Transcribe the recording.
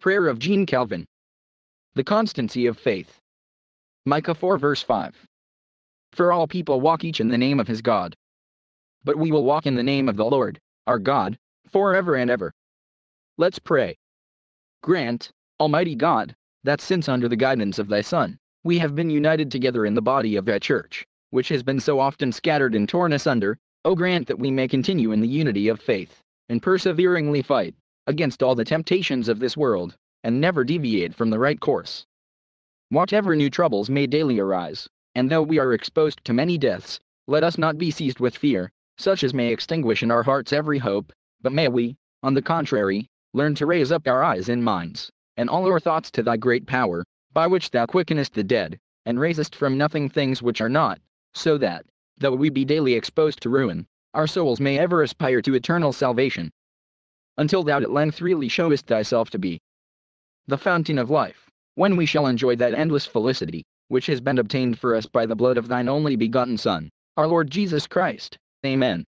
Prayer of Jean Calvin. The constancy of faith. Micah 4 verse 5. For all people walk each in the name of his God. But we will walk in the name of the Lord, our God, forever and ever. Let's pray. Grant, Almighty God, that since under the guidance of thy Son, we have been united together in the body of thy church, which has been so often scattered and torn asunder, O grant that we may continue in the unity of faith, and perseveringly fight against all the temptations of this world, and never deviate from the right course. Whatever new troubles may daily arise, and though we are exposed to many deaths, let us not be seized with fear, such as may extinguish in our hearts every hope, but may we, on the contrary, learn to raise up our eyes and minds, and all our thoughts to thy great power, by which thou quickenest the dead, and raisest from nothing things which are not, so that, though we be daily exposed to ruin, our souls may ever aspire to eternal salvation. Until thou at length really showest thyself to be the fountain of life, when we shall enjoy that endless felicity, which has been obtained for us by the blood of thine only begotten Son, our Lord Jesus Christ. Amen.